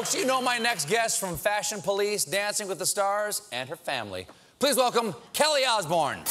Folks, you know my next guest from Fashion Police, Dancing with the Stars, and her family. Please welcome Kelly Osbourne.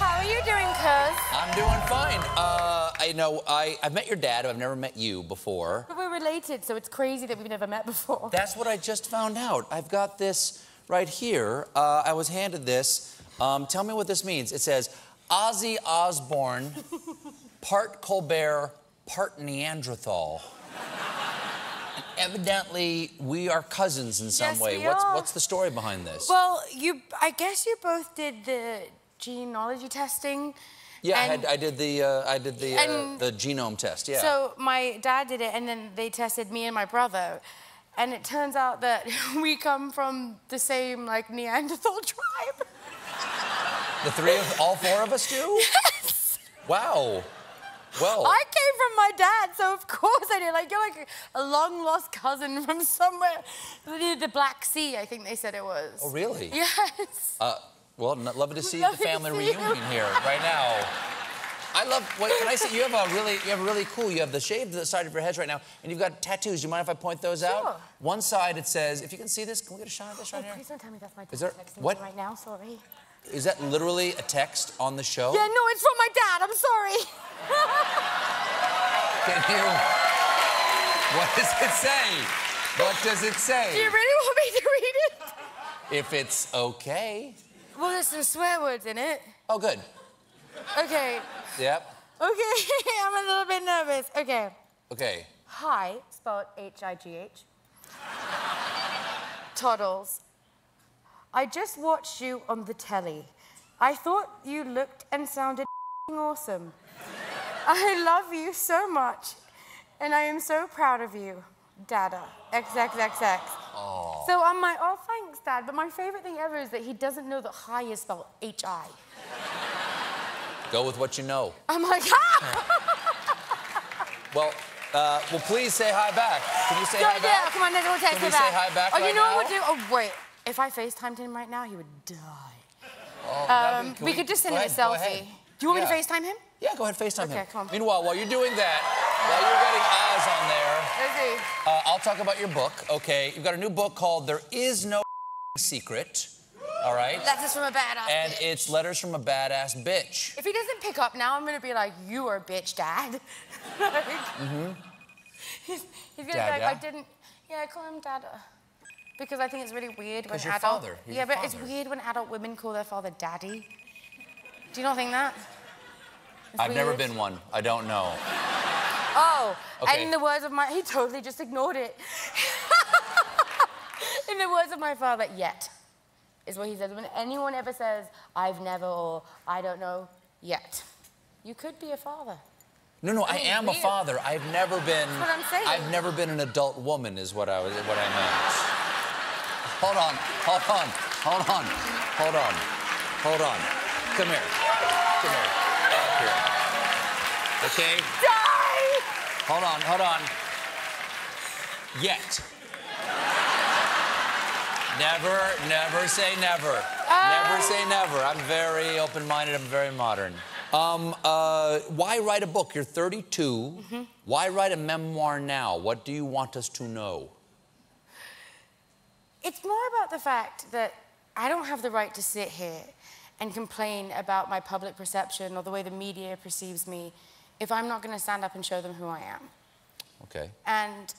How are you doing, cuz? I'm doing fine. Uh, I know I, I've met your dad, I've never met you before. But we're related, so it's crazy that we've never met before. That's what I just found out. I've got this right here. Uh, I was handed this. Um, tell me what this means. It says Ozzy Osbourne, part Colbert, part Neanderthal. Evidently, we are cousins in some Yes, way. we what's are. what's the story behind this? Well, you, I guess you both did the genealogy testing. Yeah, I, had, I did the uh, I did the uh, the genome test. Yeah. So my dad did it, and then they tested me and my brother. And it turns out that we come from the same, like, Neanderthal tribe. the three of all four of us do. Yes! Wow. Well. I came from my dad, so of course I did. Like, you're like a long lost cousin from somewhere. near The Black Sea, I think they said it was. Oh, really? Yes. Uh, well, n- lovely to see the family see reunion here right now. I love. Wait, can I say you have a really, you have a really cool. You have the shaved side of your head right now, and you've got tattoos. Do you mind if I point those Sure. out? One side it says, if you can see this, can we get a shot of this Oh, right here? please don't tell me that's my dad Is there- what? right now. Sorry. Is that literally a text on the show? Yeah, no, it's from my dad. I'm sorry. Can you? What does it say? What does it say? Do you really want me to read it? If it's okay. Well, there's some swear words in it. Oh, good. Okay. Yep. Okay. I'm a little bit nervous. Okay. Okay. Hi, spelled H-I-G-H. Toddles. I just watched you on the telly. I thought you looked and sounded awesome. I love you so much, and I am so proud of you, Dada. XXXX. So on my oh, But my favorite thing ever is that he doesn't know that hi is spelled H-I. Go with what you know. I'm like, ah! Well, uh, well, please say hi back. Can you say Yeah, hi yeah, back? come on, let's go text Can we her back. say hi back Oh, you know now? what we'll do? Oh, wait. If I FaceTimed him right now, he would die. Oh, Um, can we, could just send him a selfie. Do you want Yeah. me to FaceTime him? Yeah, go ahead, FaceTime Okay, him. come on. Meanwhile, while you're doing that, while you're getting eyes on there, uh, I'll talk about your book, okay? You've got a new book called There Is No Secret, all right? That's just from a badass. And bitch. it's letters from a badass bitch. If he doesn't pick up now, I'm gonna be like, "You are a bitch, Dad." mm-hmm. He's, he's gonna Dad, be like, yeah? "I didn't." Yeah, I call him Dada. Because I think it's really weird when your adult. father. He's yeah, but it's weird when adult women call their father Daddy. Do you not think that? It's I've never been one. I don't know. Oh, Okay. and in the words of my, he totally just ignored it. in the words of my father, yet, is what he says. When anyone ever says, I've never or I don't know, yet, you could be a father. No, no, I, mean, am a father. I've never been. That's what I'm saying. I've never been an adult woman, is what I was. What I meant. Hold on, hold on, hold on, hold on, hold on. Come here, come here, here. Okay, Die! hold on, hold on. Yet. Never, never say never. Never say never. I'm very open-minded. I'm very modern. Um, uh, why write a book? You're 32. Why write a memoir now? What do you want us to know? It's more about the fact that I don't have the right to sit here and complain about my public perception or the way the media perceives me if I'm not going to stand up and show them who I am. Okay. And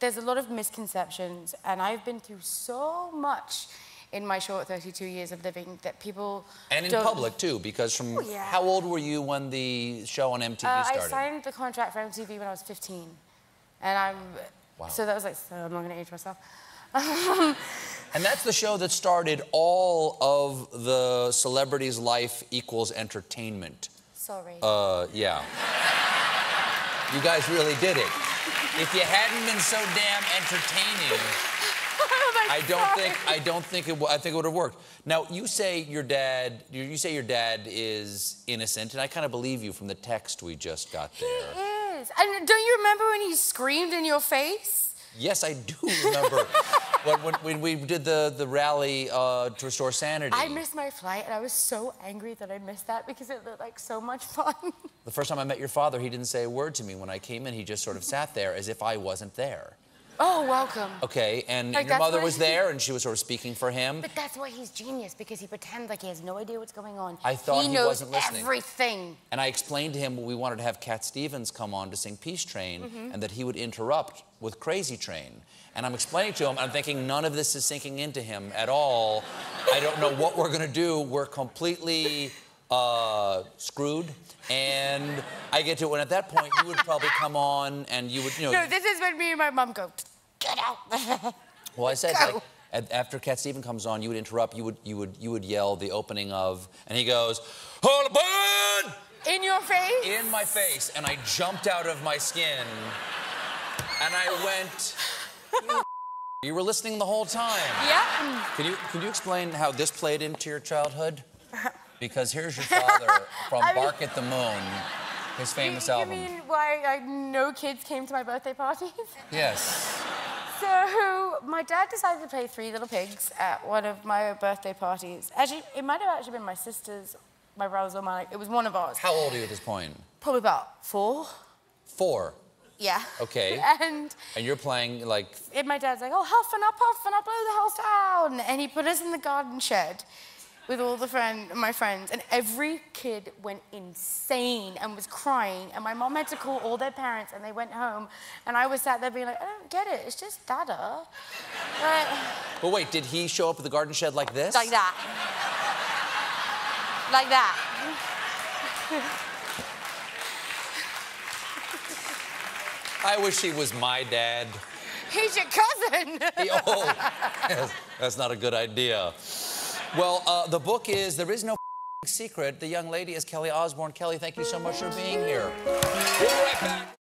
there's a lot of misconceptions, and I've been through so much in my short 32 years of living that people And in don't- public too, because from Oh, yeah. how old were you when the show on MTV Uh, I signed the contract for MTV when I was 15, and I'm Wow. so that was like so I'm not going to age myself. And that's the show that started all of the celebrities' life equals entertainment. Sorry. Uh, yeah. You guys really did it. If you hadn't been so damn entertaining, oh I don't think I don't think it. I think it would have worked. Now you say your dad. You, you say your dad is innocent, and I kind of believe you from the text we just got there. He is. And don't you remember when he screamed in your face? Yes, I do remember when, when, when we did the, the rally uh, to restore sanity. I missed my flight and I was so angry that I missed that because it looked like so much fun. The first time I met your father, he didn't say a word to me. When I came in, he just sort of sat there as if I wasn't there. Oh, welcome. Okay, and Like, your mother was there, and she was sort of speaking for him. But that's why he's genius because he pretends like he has no idea what's going on. I thought he knows wasn't listening. everything. And I explained to him we wanted to have Cat Stevens come on to sing Peace Train, Mm-hmm. and that he would interrupt with Crazy Train. And I'm explaining to him, I'm thinking none of this is sinking into him at all. I don't know what we're gonna do. We're completely uh, screwed. And I get to it, and at that point, you would probably come on and you would, you know. No, this is when me and my mom go, get out. Well, I said Go. like, after Cat Stevens comes on, you would interrupt. You would you would you would yell the opening of, and he goes, "Hold on!" in your face? in my face, and I jumped out of my skin, and I went. "You You were listening the whole time. Yeah. Can you can you explain how this played into your childhood? Because here's your father from I mean- Bark at the Moon, his famous you, album. You mean why I, no kids came to my birthday parties? Yes. So my dad decided to play Three Little Pigs at one of my birthday parties. Actually, it might have actually been my sister's, my brother's, or mine. It was one of ours. How old are you at this point? Probably about four. Four. Yeah. Okay. And And you're playing like and my dad's like, oh, huff and up, huff and up, blow the house down. And he put us in the garden shed with all the friend, my friends, and every kid went insane and was crying. And my mom had to call all their parents, and they went home. And I was sat there being like, I don't get it. It's just dada. Like, But wait, did he show up at the garden shed like this? like that. Like that. I wish he was my dad. He's your cousin. He- oh, that's not a good idea. Well, uh, the book is There Is No Secret. The young lady is Kelly Osbourne. Kelly, thank you so much for being here. We'll be right back.